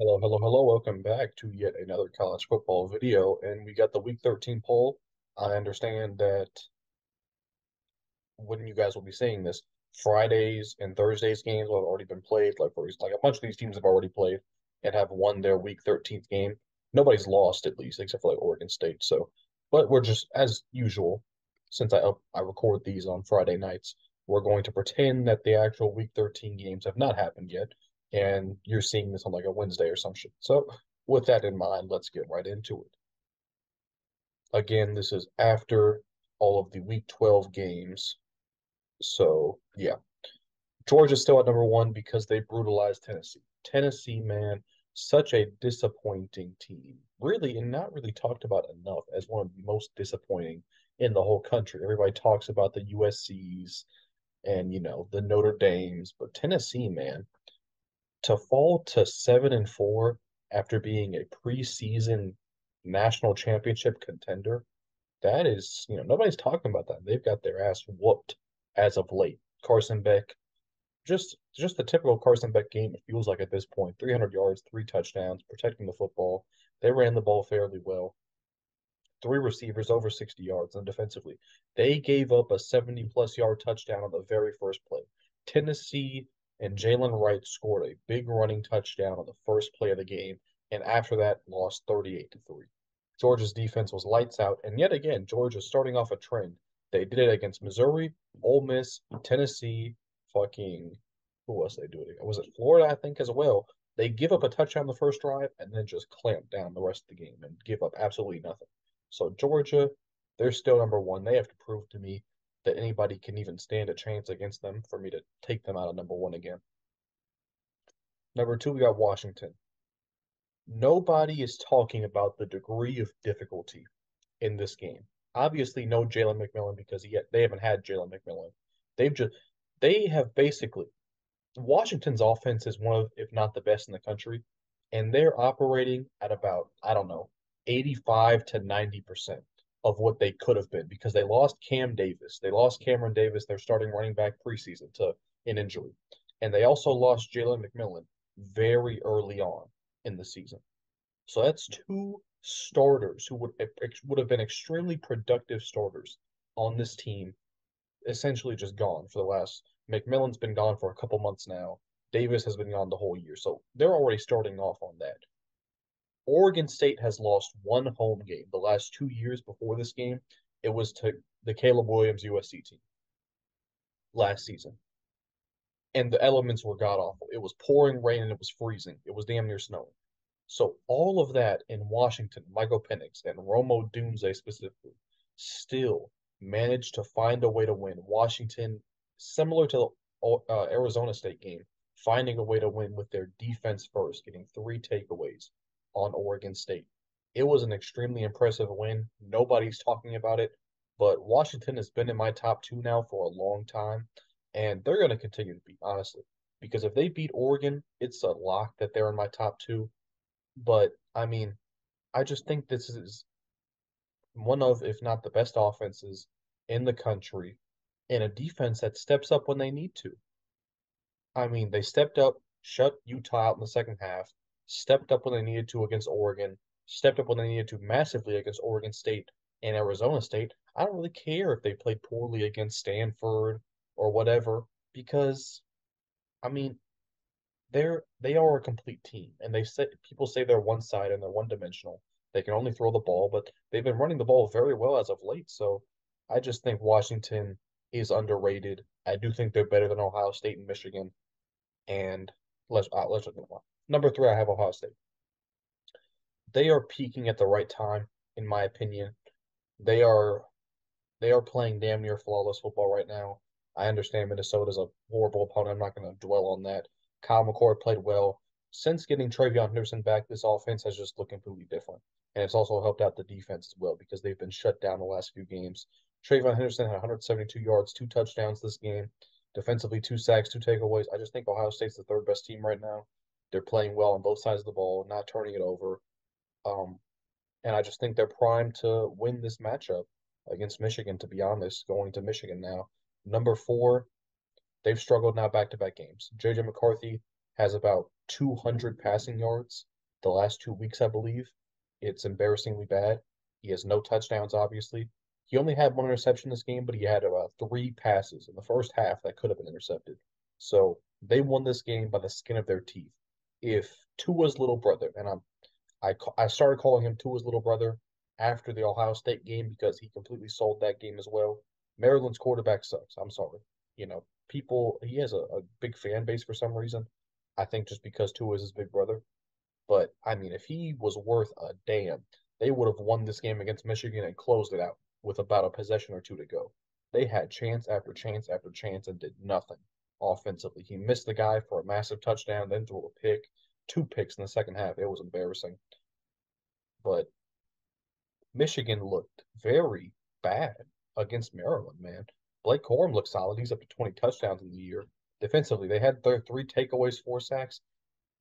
Hello, hello, hello. Welcome back to yet another college football video. And we got the week 13 poll. I understand that when you guys will be seeing this, Fridays and Thursdays games will have already been played. Like, for like a bunch of these teams have already played and have won their week 13th game. Nobody's lost, at least, except for like Oregon State. So, but we're just, as usual, since I, I record these on Friday nights, we're going to pretend that the actual week 13 games have not happened yet and you're seeing this on like a Wednesday or some shit. So with that in mind, let's get right into it. Again, this is after all of the week 12 games. So yeah. Georgia's still at number one because they brutalized Tennessee. Tennessee, man, such a disappointing team. Really, and not really talked about enough as one of the most disappointing in the whole country. Everybody talks about the USCs and, you know, the Notre Dames, but Tennessee, man, to fall to seven and four after being a preseason national championship contender, that is, you know, nobody's talking about that. They've got their ass whooped as of late. Carson Beck, just just the typical Carson Beck game. It feels like at this point, 300 yards, three touchdowns, protecting the football. They ran the ball fairly well. Three receivers over 60 yards, and defensively, they gave up a 70 plus yard touchdown on the very first play. Tennessee and Jaylen Wright scored a big running touchdown on the first play of the game, and after that lost 38 to 3. Georgia's defense was lights out, and yet again, Georgia starting off a trend. They did it against Missouri, Ole Miss, Tennessee, fucking who was they doing? Was it Florida, I think, as well? They give up a touchdown the first drive and then just clamp down the rest of the game and give up absolutely nothing. So Georgia, they're still number one. They have to prove to me that anybody can even stand a chance against them for me to take them out of number one again. Number two, we got Washington. Nobody is talking about the degree of difficulty in this game. Obviously, no Jalen McMillan because he, they haven't had Jalen McMillan. They've just they have basically Washington's offense is one of, if not the best in the country, and they're operating at about I don't know, eighty-five to ninety percent of what they could have been because they lost Cam Davis. They lost Cameron Davis, their starting running back preseason to an injury. And they also lost Jalen McMillan very early on in the season. So that's two starters who would would have been extremely productive starters on this team essentially just gone for the last McMillan's been gone for a couple months now. Davis has been gone the whole year. So they're already starting off on that. Oregon State has lost one home game the last two years before this game. It was to the Caleb Williams USC team last season. And the elements were god awful. It was pouring rain and it was freezing. It was damn near snowing. So all of that in Washington, Michael Penix and Rome Odunze specifically, still managed to find a way to win. Washington, similar to the uh, Arizona State game, finding a way to win with their defense first, getting three takeaways, on Oregon State. It was an extremely impressive win. Nobody's talking about it, but Washington has been in my top two now for a long time, and they're going to continue to be, honestly. Because if they beat Oregon, it's a lock that they're in my top two. But, I mean, I just think this is one of, if not the best offenses in the country, and a defense that steps up when they need to. I mean, they stepped up, shut Utah out in the second half, stepped up when they needed to against Oregon, stepped up when they needed to massively against Oregon State and Arizona State. I don't really care if they played poorly against Stanford or whatever because I mean they're they are a complete team and they say people say they're one side and they're one dimensional. They can only throw the ball, but they've been running the ball very well as of late. So I just think Washington is underrated. I do think they're better than Ohio State and Michigan. And let's uh, let's look at. Number three, I have Ohio State. They are peaking at the right time, in my opinion. They are they are playing damn near flawless football right now. I understand Minnesota's a horrible opponent. I'm not going to dwell on that. Kyle McCord played well. Since getting TreVeyon Henderson back, this offense has just looked completely different. And it's also helped out the defense as well because they've been shut down the last few games. TreVeyon Henderson had 172 yards, two touchdowns this game. Defensively, two sacks, two takeaways. I just think Ohio State's the third best team right now. They're playing well on both sides of the ball, not turning it over. Um, and I just think they're primed to win this matchup against Michigan, to be honest, going to Michigan now. Number four, they've struggled now back to back games. JJ McCarthy has about 200 passing yards the last two weeks, I believe. It's embarrassingly bad. He has no touchdowns, obviously. He only had one interception this game, but he had about three passes in the first half that could have been intercepted. So they won this game by the skin of their teeth. If Tua's little brother, and I'm, I I started calling him Tua's little brother after the Ohio State game because he completely sold that game as well. Maryland's quarterback sucks. I'm sorry. You know, people he has a, a big fan base for some reason. I think just because Tua is his big brother. But I mean, if he was worth a damn, they would have won this game against Michigan and closed it out with about a possession or two to go. They had chance after chance after chance and did nothing offensively. He missed the guy for a massive touchdown, then threw a pick, two picks in the second half. It was embarrassing. But Michigan looked very bad against Maryland, man. Blake Corum looked solid. He's up to 20 touchdowns in the year. Defensively, they had their three takeaways, four sacks.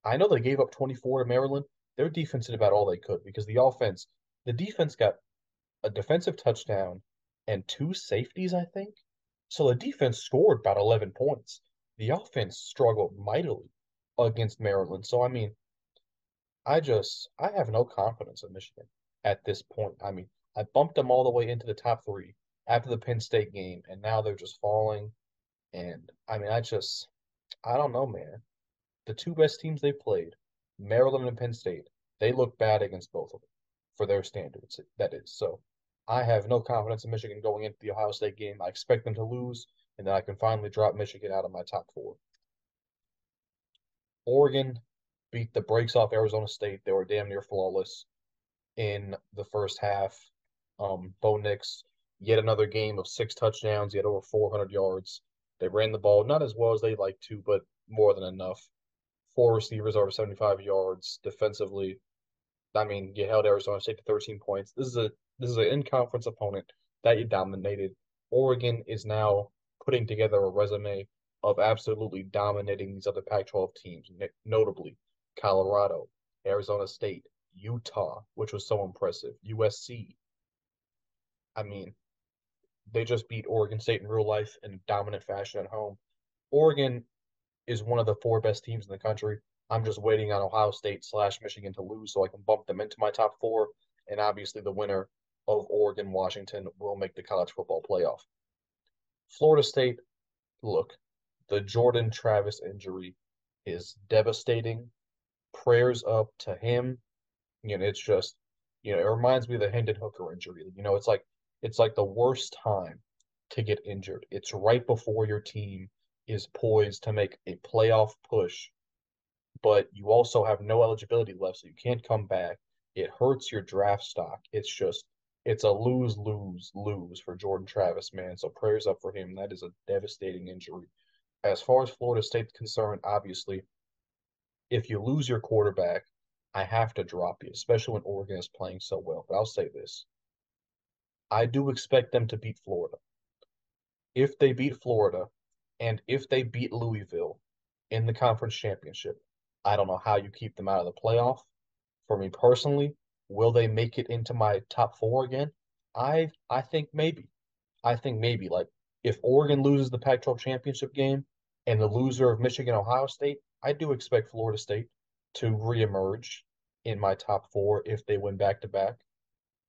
I know they gave up 24 to Maryland. Their defense did about all they could because the offense, the defense got a defensive touchdown, and two safeties, I think. So the defense scored about 11 points. The offense struggled mightily against Maryland. So, I mean, I just, I have no confidence in Michigan at this point. I mean, I bumped them all the way into the top three after the Penn State game, and now they're just falling. And I mean, I just, I don't know, man. The two best teams they played, Maryland and Penn State, they look bad against both of them for their standards. That is. So I have no confidence in Michigan going into the Ohio State game. I expect them to lose, and then I can finally drop Michigan out of my top four. Oregon beat the brakes off Arizona State. They were damn near flawless in the first half. Um, Bo Nix, yet another game of six touchdowns. He had over 400 yards. They ran the ball not as well as they'd like to, but more than enough. Four receivers over 75 yards defensively. I mean, you held Arizona State to 13 points. This is a this is an in-conference opponent that you dominated. Oregon is now putting together a resume of absolutely dominating these other Pac-12 teams, notably Colorado, Arizona State, Utah, which was so impressive, USC. I mean, they just beat Oregon State in real life in dominant fashion at home. Oregon is one of the four best teams in the country. I'm just waiting on Ohio State slash Michigan to lose so I can bump them into my top four. And obviously, the winner of Oregon Washington will make the college football playoff. Florida State, look, the Jordan Travis injury is devastating. Prayers up to him. You know, it's just, you know, it reminds me of the Hendon Hooker injury. You know, it's like it's like the worst time to get injured. It's right before your team is poised to make a playoff push, but you also have no eligibility left, so you can't come back. It hurts your draft stock. It's just it's a lose lose lose for Jordan Travis, man. So prayers up for him. That is a devastating injury. As far as Florida State's concerned, obviously, if you lose your quarterback, I have to drop you, especially when Oregon is playing so well. But I'll say this. I do expect them to beat Florida. If they beat Florida and if they beat Louisville in the conference championship, I don't know how you keep them out of the playoff. For me personally, Will they make it into my top four again? I I think maybe. I think maybe. Like if Oregon loses the Pac-12 championship game and the loser of Michigan Ohio State, I do expect Florida State to reemerge in my top four if they win back to back.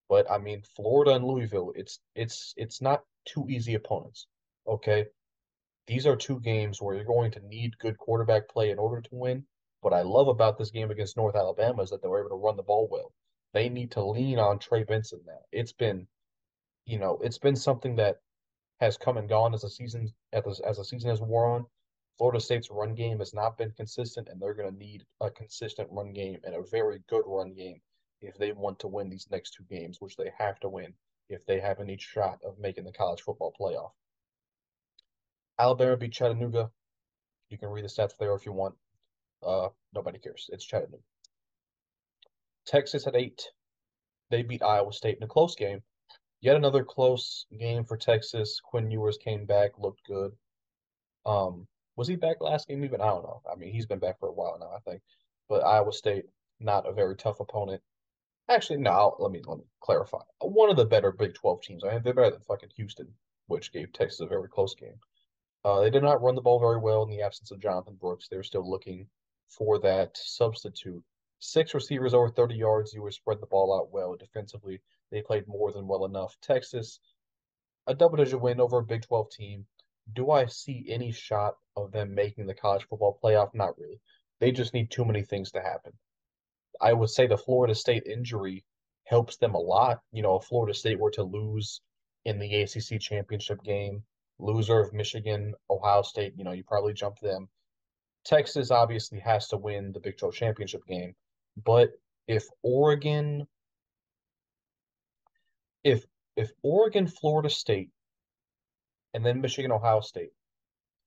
But I mean, Florida and Louisville, it's it's it's not two easy opponents. Okay. These are two games where you're going to need good quarterback play in order to win. What I love about this game against North Alabama is that they were able to run the ball well they need to lean on Trey Benson now. It's been, you know, it's been something that has come and gone as a season as as a season has worn on. Florida State's run game has not been consistent, and they're going to need a consistent run game and a very good run game if they want to win these next two games, which they have to win if they have any shot of making the college football playoff. Alabama beat Chattanooga. You can read the stats there if you want. Uh, nobody cares. It's Chattanooga. Texas at eight. They beat Iowa State in a close game. Yet another close game for Texas. Quinn Ewers came back, looked good. Um, was he back last game? Even I don't know. I mean, he's been back for a while now, I think. But Iowa State, not a very tough opponent. Actually, no. Let me let me clarify. One of the better Big Twelve teams. I mean, they're better than fucking Houston, which gave Texas a very close game. Uh, they did not run the ball very well in the absence of Jonathan Brooks. They were still looking for that substitute. Six receivers over 30 yards. Ewers spread the ball out well defensively. They played more than well enough. Texas, a double digit win over a Big 12 team. Do I see any shot of them making the college football playoff? Not really. They just need too many things to happen. I would say the Florida State injury helps them a lot. You know, if Florida State were to lose in the ACC championship game, loser of Michigan, Ohio State, you know, you probably jump them. Texas obviously has to win the Big 12 championship game, but if Oregon if if Oregon, Florida State, and then Michigan, Ohio State,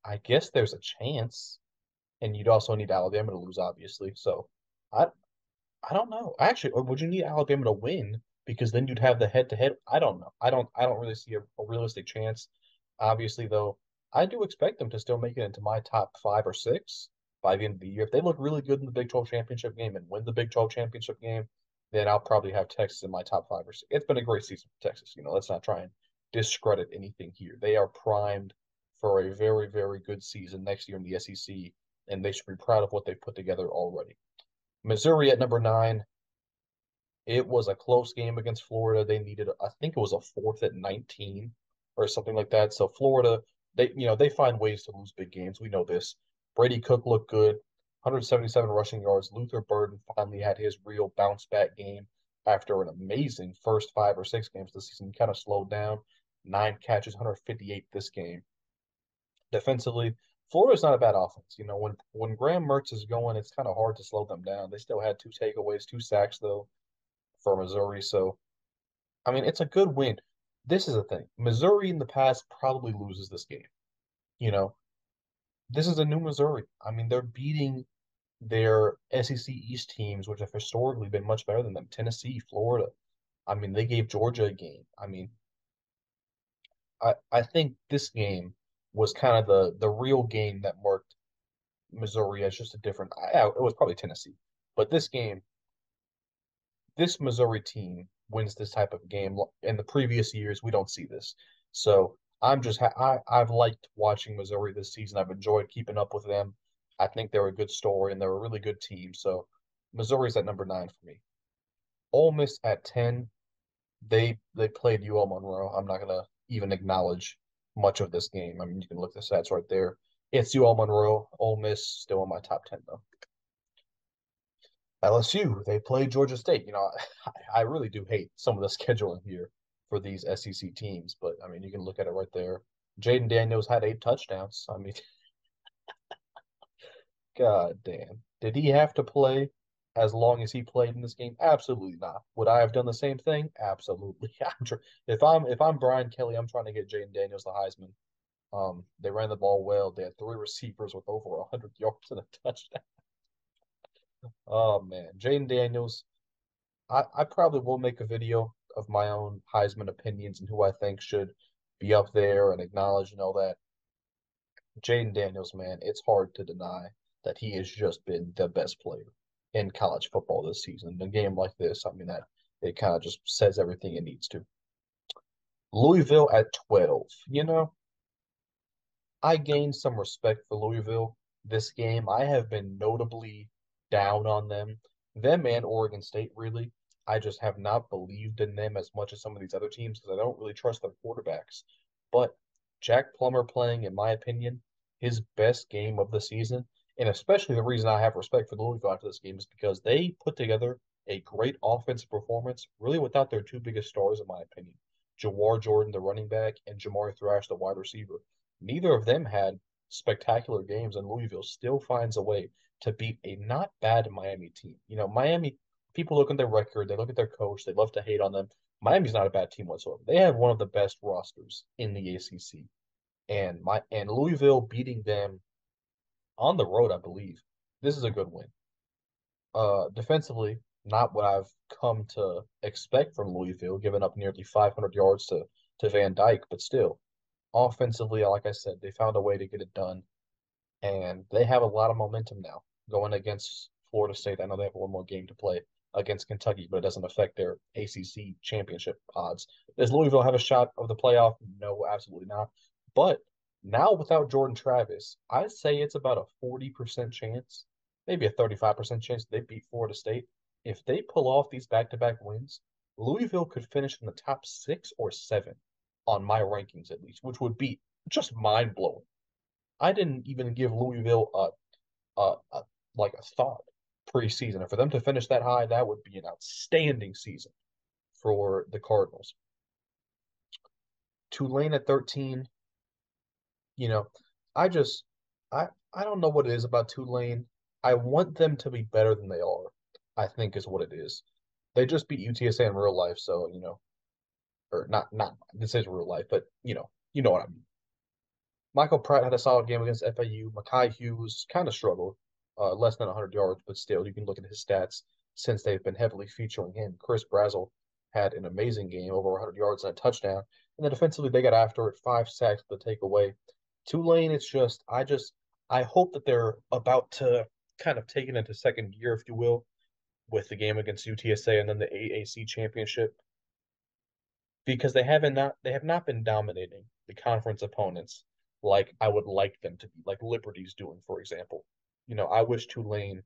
I guess there's a chance. And you'd also need Alabama to lose, obviously. So I I don't know. Actually, or would you need Alabama to win? Because then you'd have the head to head. I don't know. I don't I don't really see a, a realistic chance. Obviously, though, I do expect them to still make it into my top five or six by the end of the year. If they look really good in the Big 12 championship game and win the Big 12 championship game, then I'll probably have Texas in my top five or six. It's been a great season for Texas. You know, let's not try and discredit anything here. They are primed for a very, very good season next year in the SEC, and they should be proud of what they've put together already. Missouri at number nine. It was a close game against Florida. They needed, I think it was a fourth at 19 or something like that. So Florida, they you know they find ways to lose big games. We know this. Brady Cook looked good, 177 rushing yards. Luther Burden finally had his real bounce back game after an amazing first five or six games this season. Kind of slowed down. Nine catches, 158 this game. Defensively, Florida's not a bad offense. You know, when when Graham Mertz is going, it's kind of hard to slow them down. They still had two takeaways, two sacks though, for Missouri. So, I mean, it's a good win this is the thing. Missouri in the past probably loses this game. You know, this is a new Missouri. I mean, they're beating their SEC East teams, which have historically been much better than them. Tennessee, Florida. I mean, they gave Georgia a game. I mean, I I think this game was kind of the the real game that marked Missouri as just a different. I, it was probably Tennessee, but this game, this Missouri team wins this type of game. In the previous years, we don't see this. So I'm just ha- I I've liked watching Missouri this season. I've enjoyed keeping up with them. I think they're a good story and they're a really good team. So Missouri's at number nine for me. Ole Miss at ten. They they played UL Monroe. I'm not gonna even acknowledge much of this game. I mean, you can look the stats right there. It's UL Monroe. Ole Miss still in my top ten though. LSU, they play Georgia State. You know, I, I really do hate some of the scheduling here for these SEC teams, but I mean, you can look at it right there. Jayden Daniels had eight touchdowns. I mean, God damn. Did he have to play as long as he played in this game? Absolutely not. Would I have done the same thing? Absolutely. I'm tr- if I'm if I'm Brian Kelly, I'm trying to get Jayden Daniels the Heisman. Um, they ran the ball well. They had three receivers with over 100 yards and a touchdown. Oh man, Jayden Daniels. I, I probably will make a video of my own Heisman opinions and who I think should be up there and acknowledge and all that. Jayden Daniels, man, it's hard to deny that he has just been the best player in college football this season. In a game like this, I mean that it kind of just says everything it needs to. Louisville at 12. You know, I gained some respect for Louisville this game. I have been notably down on them. Them and Oregon State, really. I just have not believed in them as much as some of these other teams because I don't really trust their quarterbacks. But Jack Plummer playing, in my opinion, his best game of the season. And especially the reason I have respect for Louisville after this game is because they put together a great offensive performance, really without their two biggest stars, in my opinion. Jawhar Jordan, the running back, and Jamari Thrash, the wide receiver. Neither of them had spectacular games, and Louisville still finds a way to beat a not bad Miami team. You know, Miami, people look at their record, they look at their coach, they love to hate on them. Miami's not a bad team whatsoever. They have one of the best rosters in the ACC. And my and Louisville beating them on the road, I believe. This is a good win. Uh defensively, not what I've come to expect from Louisville, giving up nearly 500 yards to to Van Dyck, but still, offensively, like I said, they found a way to get it done, and they have a lot of momentum now going against Florida State. I know they have one more game to play against Kentucky, but it doesn't affect their ACC championship odds. Does Louisville have a shot of the playoff? No, absolutely not. But now without Jordan Travis, I'd say it's about a 40% chance maybe a 35% chance they beat Florida State. If they pull off these back-to-back wins, Louisville could finish in the top six or seven on my rankings at least, which would be just mind blowing. I didn't even give Louisville a, a, a like a thought preseason, and for them to finish that high, that would be an outstanding season for the Cardinals. Tulane at 13, you know, I just I I don't know what it is about Tulane. I want them to be better than they are. I think is what it is. They just beat UTSA in real life, so you know, or not not this is real life, but you know, you know what I mean. Michael Pratt had a solid game against FAU. Makhi Hughes kind of struggled, uh, less than 100 yards, but still, you can look at his stats since they've been heavily featuring him. Chris Brazzell had an amazing game, over 100 yards and a touchdown. And then defensively, they got after it, five sacks the takeaway. Tulane, it's just, I just, I hope that they're about to kind of take it into second gear, if you will, with the game against UTSA and then the AAC championship, because they haven't not they have not been dominating the conference opponents like I would like them to be, like Liberty's doing, for example. You know, I wish Tulane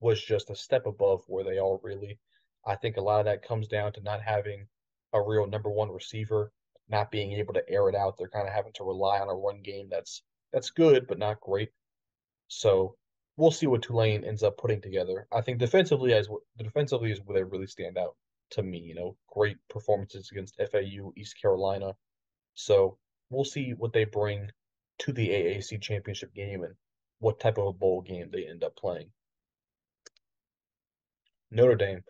was just a step above where they are really. I think a lot of that comes down to not having a real number one receiver, not being able to air it out. They're kind of having to rely on a run game that's that's good but not great. So we'll see what Tulane ends up putting together. I think defensively, as defensively is where they really stand out to me. You know, great performances against FAU, East Carolina. So we'll see what they bring to the AAC championship game and what type of a bowl game they end up playing. Notre Dame,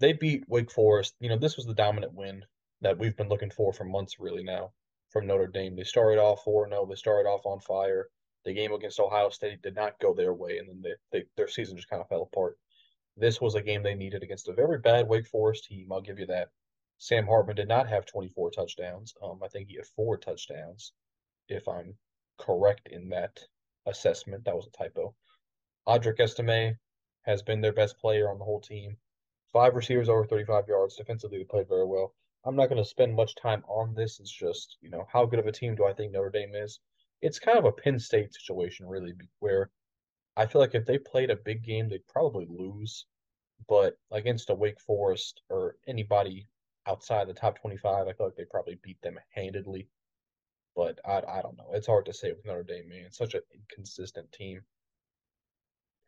they beat Wake Forest. You know, this was the dominant win that we've been looking for for months, really now from Notre Dame. They started off 4 0. They started off on fire. The game against Ohio State did not go their way, and then they, they, their season just kind of fell apart. This was a game they needed against a very bad Wake Forest team. I'll give you that. Sam Hartman did not have 24 touchdowns. Um, I think he had four touchdowns, if I'm correct in that assessment. That was a typo. Audric Estime has been their best player on the whole team. Five receivers over 35 yards. Defensively, they played very well. I'm not going to spend much time on this. It's just, you know, how good of a team do I think Notre Dame is? It's kind of a Penn State situation, really, where I feel like if they played a big game, they'd probably lose. But against a Wake Forest or anybody outside the top 25, I feel like they probably beat them handedly. But I, I don't know. It's hard to say with Notre Dame, man. Such an inconsistent team.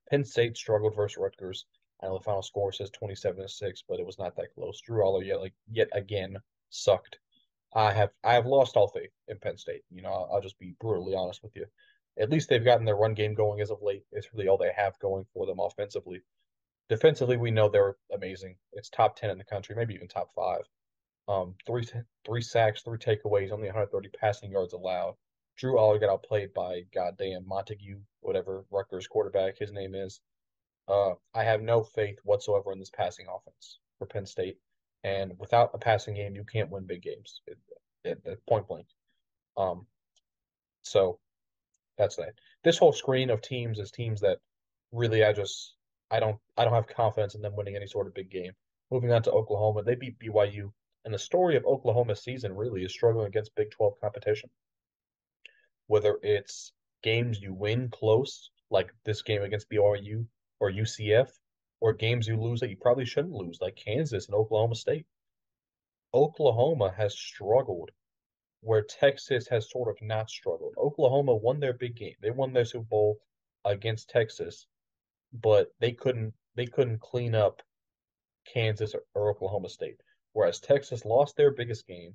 Penn State struggled versus Rutgers. I know the final score says 27 to 6, but it was not that close. Drew Allar yet like yet again sucked. I have I have lost all faith in Penn State. You know, I'll, I'll just be brutally honest with you. At least they've gotten their run game going as of late. It's really all they have going for them offensively. Defensively, we know they're amazing. It's top ten in the country, maybe even top five. Um, three three sacks, three takeaways, only 130 passing yards allowed. Drew Allar got outplayed by goddamn Montague, whatever Rutgers quarterback his name is. Uh, I have no faith whatsoever in this passing offense for Penn State. And without a passing game, you can't win big games at, at point blank. Um, so that's that. This whole screen of teams is teams that really I just I don't I don't have confidence in them winning any sort of big game. Moving on to Oklahoma, they beat BYU, and the story of Oklahoma's season really is struggling against Big 12 competition. Whether it's games you win close, like this game against BYU, or UCF or games you lose that you probably shouldn't lose, like Kansas and Oklahoma State. Oklahoma has struggled where Texas has sort of not struggled. Oklahoma won their big game. They won their Super Bowl against Texas, but they couldn't they couldn't clean up Kansas or, or Oklahoma State. Whereas Texas lost their biggest game.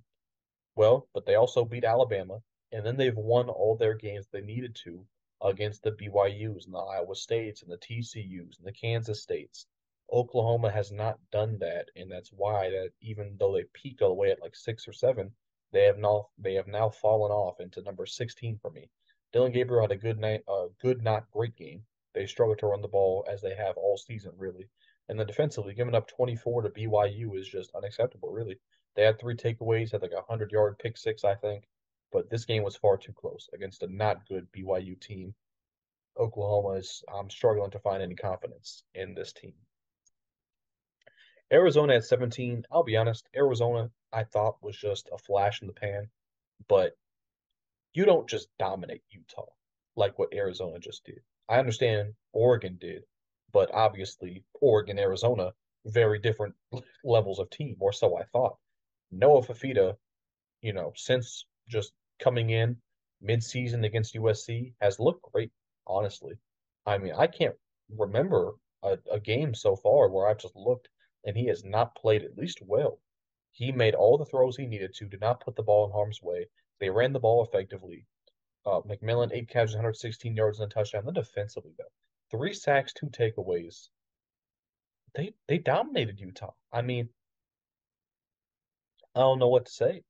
Well, but they also beat Alabama, and then they've won all their games they needed to against the BYUs and the Iowa States and the TCUs and the Kansas States. Oklahoma has not done that, and that's why that even though they peaked all the way at like six or seven, they have now they have now fallen off into number 16 for me. Dillon Gabriel had a good night, a good not great game. They struggled to run the ball as they have all season, really. And then defensively, giving up 24 to BYU is just unacceptable, really. They had three takeaways, had like a 100 yard pick six, I think but this game was far too close against a not good BYU team. Oklahoma is I'm struggling to find any confidence in this team. Arizona at 17. I'll be honest, Arizona I thought was just a flash in the pan, but you don't just dominate Utah like what Arizona just did. I understand Oregon did, but obviously Oregon, Arizona, very different levels of team, or so I thought. Noah Fifita, you know, since just coming in mid-season against USC, has looked great, honestly. I mean, I can't remember a, a game so far where I've just looked and he has not played at least well. He made all the throws he needed to, did not put the ball in harm's way. They ran the ball effectively. Uh, McMillan, eight catches, 116 yards and a touchdown. Then defensively, though, three sacks, two takeaways. They they dominated Utah. I mean, I don't know what to say.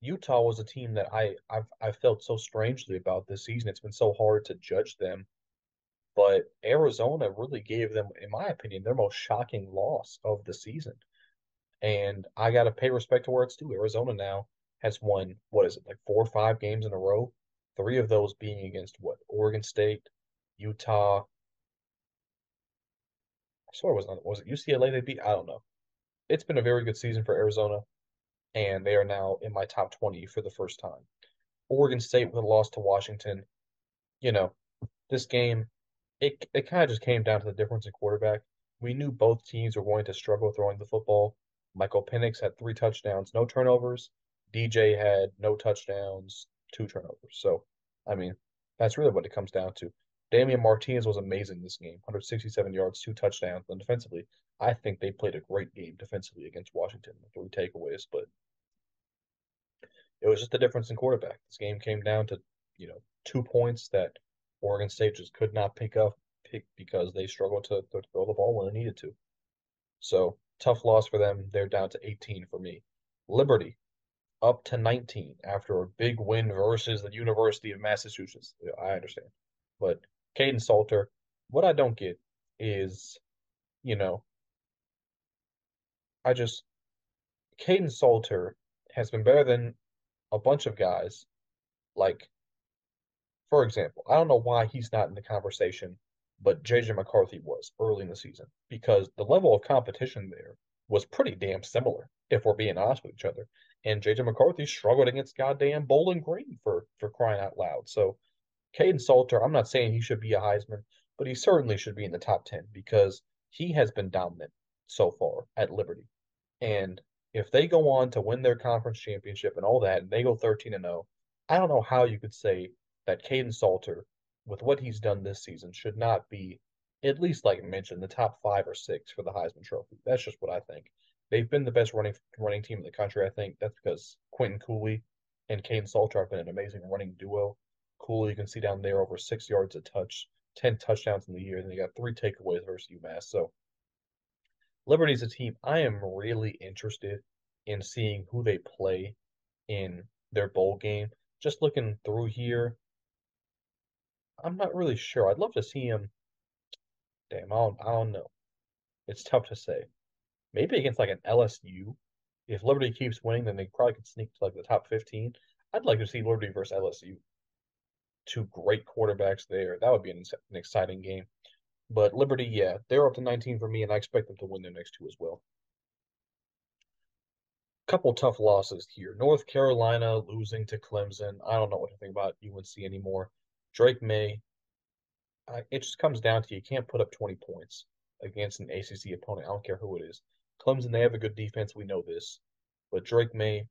Utah was a team that I I've I felt so strangely about this season. It's been so hard to judge them, but Arizona really gave them, in my opinion, their most shocking loss of the season. And I got to pay respect to where it's due. Arizona now has won what is it like four or five games in a row, three of those being against what Oregon State, Utah. I swear it was not was it UCLA they beat? I don't know. It's been a very good season for Arizona and they are now in my top 20 for the first time. Oregon State with a loss to Washington. You know, this game, it, it kind of just came down to the difference in quarterback. We knew both teams were going to struggle throwing the football. Michael Penix had three touchdowns, no turnovers. DJ had no touchdowns, two turnovers. So, I mean, that's really what it comes down to. Damien Martinez was amazing this game 167 yards, two touchdowns. And defensively, I think they played a great game defensively against Washington, three takeaways, but it was just the difference in quarterback. This game came down to, you know, two points that Oregon State just could not pick up pick because they struggled to, to throw the ball when they needed to. So tough loss for them. They're down to 18 for me. Liberty up to 19 after a big win versus the University of Massachusetts. I understand. But Kaidon Salter, what I don't get is, you know, I just Kaidon Salter has been better than a bunch of guys. Like, for example, I don't know why he's not in the conversation, but JJ McCarthy was early in the season because the level of competition there was pretty damn similar, if we're being honest with each other. And JJ McCarthy struggled against goddamn Bowling Green for for crying out loud. So Kaidon Salter, I'm not saying he should be a Heisman, but he certainly should be in the top 10 because he has been dominant so far at Liberty. And if they go on to win their conference championship and all that, and they go 13 and 0, I don't know how you could say that Kaidon Salter, with what he's done this season, should not be at least like I mentioned the top five or six for the Heisman Trophy. That's just what I think. They've been the best running running team in the country. I think that's because Quinton Cooley and Kaidon Salter have been an amazing running duo. Cooley, you can see down there over six yards a touch, ten touchdowns in the year, and they got three takeaways versus UMass. So Liberty's a team I am really interested in seeing who they play in their bowl game. Just looking through here, I'm not really sure. I'd love to see him. Damn, I don't, I don't know. It's tough to say. Maybe against like an LSU. If Liberty keeps winning, then they probably could sneak to like the top 15. I'd like to see Liberty versus LSU. Two great quarterbacks there. That would be an, an exciting game. But Liberty, yeah, they're up to 19 for me, and I expect them to win their next two as well. Couple tough losses here. North Carolina losing to Clemson. I don't know what to think about UNC anymore. Drake Maye. I, it just comes down to you can't put up 20 points against an ACC opponent. I don't care who it is. Clemson, they have a good defense. We know this. But Drake Maye,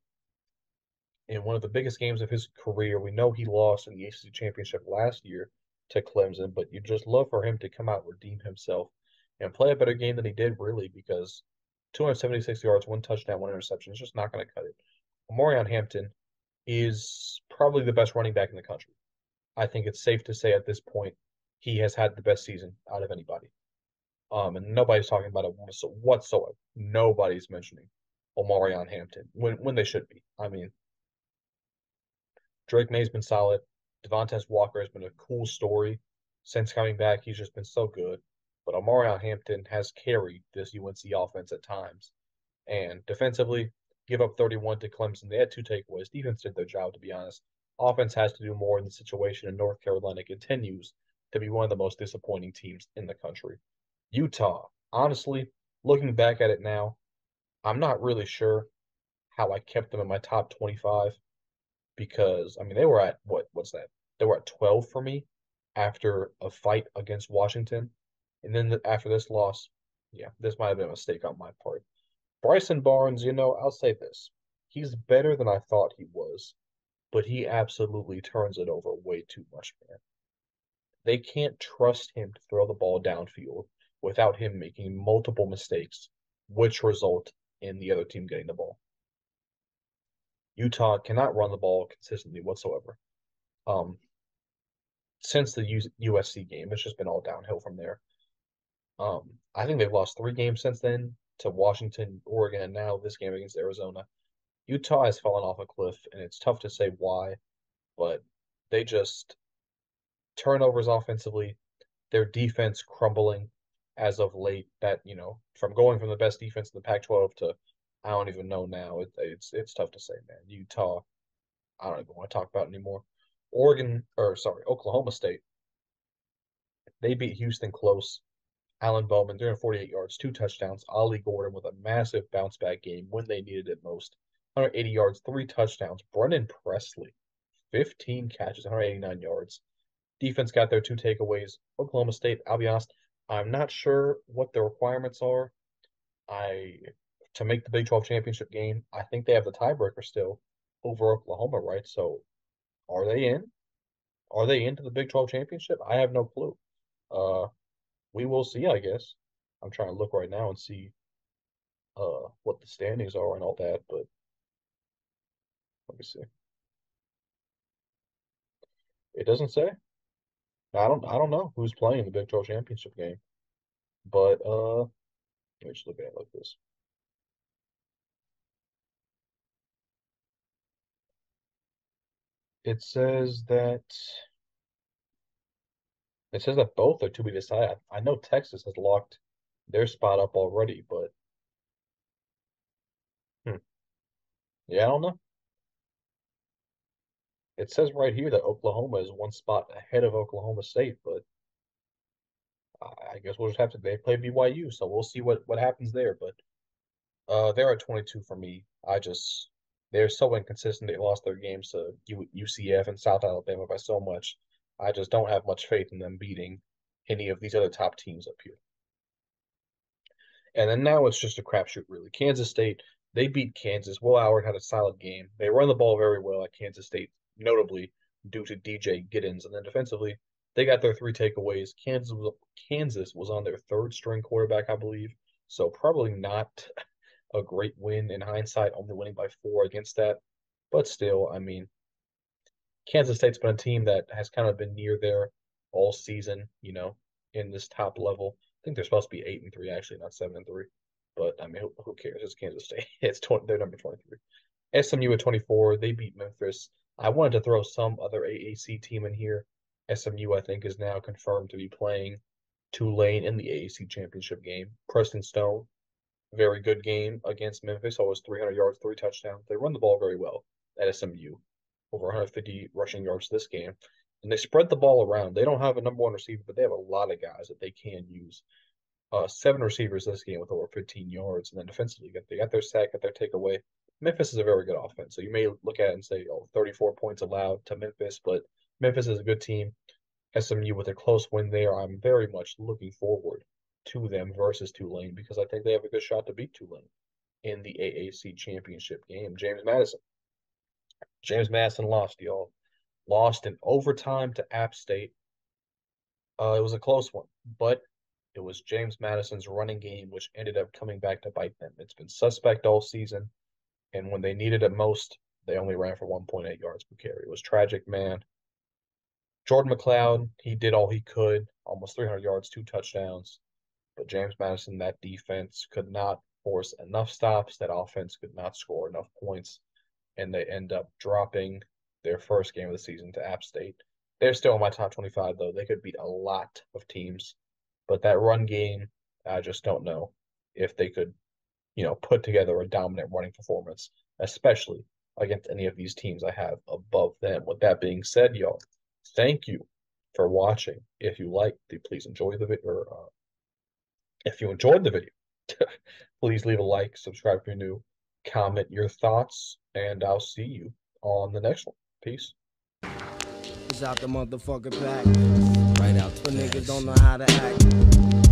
in one of the biggest games of his career, we know he lost in the ACC championship last year to Clemson, but you just love for him to come out, redeem himself, and play a better game than he did, really, because 276 yards, one touchdown, one interception is just not going to cut it. Omarion Hampton is probably the best running back in the country. I think it's safe to say at this point he has had the best season out of anybody. Um, and nobody's talking about it whatsoever. Nobody's mentioning Omarion Hampton when when they should be. I mean, Drake Maye's been solid. Devontez Walker has been a cool story since coming back. He's just been so good. But Omarion Hampton has carried this UNC offense at times. And defensively, give up 31 to Clemson. They had two takeaways. Defense did their job, to be honest. Offense has to do more in the situation, and North Carolina continues to be one of the most disappointing teams in the country. Utah, honestly, looking back at it now, I'm not really sure how I kept them in my top 25 because I mean they were at what what's that? They were at 12 for me after a fight against Washington. And then the, after this loss, yeah, this might have been a mistake on my part. Bryson Barnes, you know, I'll say this. He's better than I thought he was, but he absolutely turns it over way too much, man. They can't trust him to throw the ball downfield without him making multiple mistakes, which result in the other team getting the ball. Utah cannot run the ball consistently whatsoever. Um, since the USC game, it's just been all downhill from there. Um, I think they've lost three games since then to Washington, Oregon, and now this game against Arizona. Utah has fallen off a cliff, and it's tough to say why, but they just turnovers offensively, their defense crumbling as of late. That you know, from going from the best defense in the Pac-12 to I don't even know now. It, it's it's tough to say, man. Utah, I don't even want to talk about anymore. Oregon, or sorry, Oklahoma State. They beat Houston close. Alan Bowman, 348 yards, two touchdowns. Ollie Gordon with a massive bounce back game when they needed it most. 180 yards, three touchdowns. Brennan Presley, 15 catches, 189 yards. Defense got their two takeaways. Oklahoma State, I'll be honest, I'm not sure what the requirements are. I to make the Big 12 championship game. I think they have the tiebreaker still over Oklahoma, right? So are they in? Are they into the Big 12 championship? I have no clue. Uh, we will see, I guess. I'm trying to look right now and see uh what the standings are and all that, but let me see. It doesn't say. I don't I don't know who's playing the Big 12 championship game. But uh let me just look at it like this. It says that it says that both are to be decided. I know Texas has locked their spot up already, but hmm. yeah, I don't know. It says right here that Oklahoma is one spot ahead of Oklahoma State, but I guess we'll just have to. They play BYU, so we'll see what what happens there. But uh, they're at 22 for me. I just they're so inconsistent. They lost their games to UCF and South Alabama by so much. I just don't have much faith in them beating any of these other top teams up here. And then now it's just a crapshoot, really. Kansas State, they beat Kansas. Will Howard had a solid game. They run the ball very well at Kansas State, notably due to DJ Giddens. And then defensively, they got their three takeaways. Kansas was, Kansas was on their third string quarterback, I believe. So probably not a great win in hindsight, only winning by four against that. But still, I mean, Kansas State's been a team that has kind of been near there all season, you know, in this top level. I think they're supposed to be eight and three, actually, not seven and three. But I mean, who, who cares? It's Kansas State. It's 20, they're number 23. SMU at 24, they beat Memphis. I wanted to throw some other AAC team in here. SMU, I think, is now confirmed to be playing Tulane in the AAC championship game. Preston Stone, very good game against Memphis, almost 300 yards, three touchdowns. They run the ball very well at SMU, over 150 rushing yards this game. And they spread the ball around. They don't have a number one receiver, but they have a lot of guys that they can use. Uh, seven receivers this game with over 15 yards. And then defensively, they got their sack, got their takeaway. Memphis is a very good offense. So you may look at it and say, oh, 34 points allowed to Memphis, but Memphis is a good team. SMU with a close win there. I'm very much looking forward to them versus Tulane because I think they have a good shot to beat Tulane in the AAC championship game. James Madison. James Madison lost, y'all. Lost in overtime to App State. Uh, it was a close one, but it was James Madison's running game which ended up coming back to bite them. It's been suspect all season, and when they needed it most, they only ran for 1.8 yards per carry. It was tragic, man. Jordan McCloud, he did all he could, almost 300 yards, two touchdowns. But James Madison, that defense could not force enough stops. That offense could not score enough points. And they end up dropping their first game of the season to App State. They're still in my top 25, though. They could beat a lot of teams. But that run game, I just don't know if they could, you know, put together a dominant running performance, especially against any of these teams I have above them. With that being said, y'all, thank you for watching. If you like, please enjoy the video, uh, if you enjoyed the video, please leave a like, subscribe if you're new, comment your thoughts, and I'll see you on the next one. Peace. It's out the motherfucking pack. niggas don't know how to act.